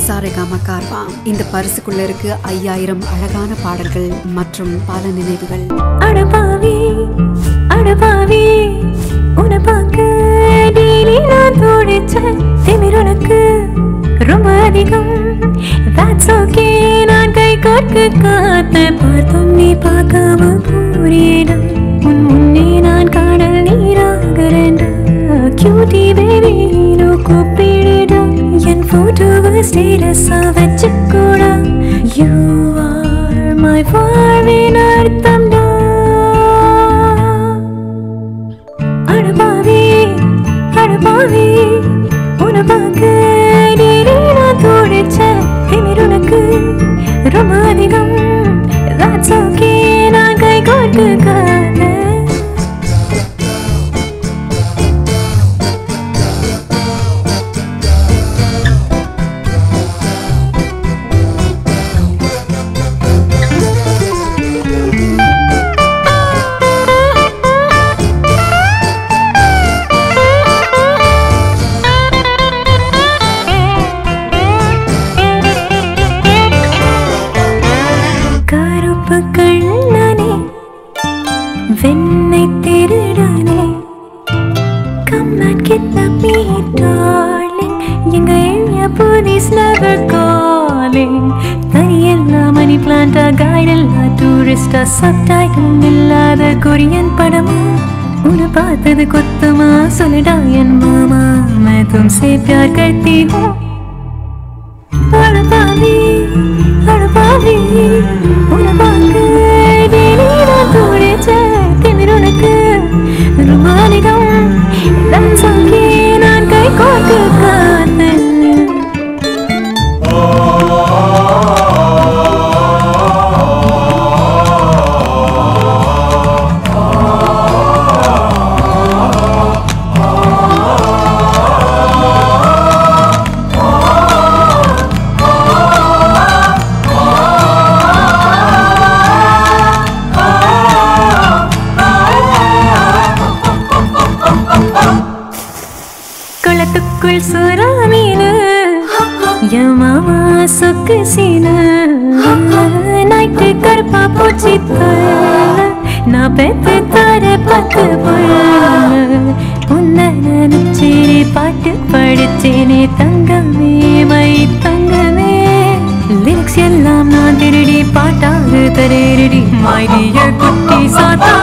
சாரேகாமா கார்வா. இந்த பரிசுக்குள்ள இருக்கு ஐயாயிரம் அழகான பாடல்கள் மற்றும் பல நினைவுகள். அடபாவி அடபாவி உன்னை பார்க்க டெய்லி நான் தோடிச்ச திமிர் உனக்கு ரொம்ப அதிகம். தட்ஸ் ஓகே நான் கை கோர்க்க காத்த பார்த்தும் நீ பார்க்காம போறியடம் உன் முன்னே நான் காணல் நீராகிறேன் கியூட்டி பேபி நோ கூப்பிட்டு போட்டோவை ஸ்டேட்டஸாக வச்சுக்கூட யூ ஆர் மை வாழ்வின் வெண்ணை திருடனே Come and kidnap me, darling எங்க ஏரியா போலீஸ் நகர் காலிங் தனியெல்லாம் மணி பிளான்டா கைடெல்லா டூரிஸ்டா சப்டைட்டில் இல்லாத கொரியன் படமா உன்னை பார்த்தது கொத்தமா சொல்லுடா என் மாமா मैं तुमसे प्यार करती हूँ குளத்துக்குள் சுறா மீனு என் மாமா சொக்கு சீனு. நைட்டு கருப்பா பூச்சி நான் பெத்து தர பத்து புள்ள உன்னை நினைச்சே பாட்டு படிச்சேனே தங்கமே மை தங்கமே. லிரிக்ஸ் எல்லாம் நான் திருடி பாட்டாக தரேடி மை டியர் குட்டி சாத்தா.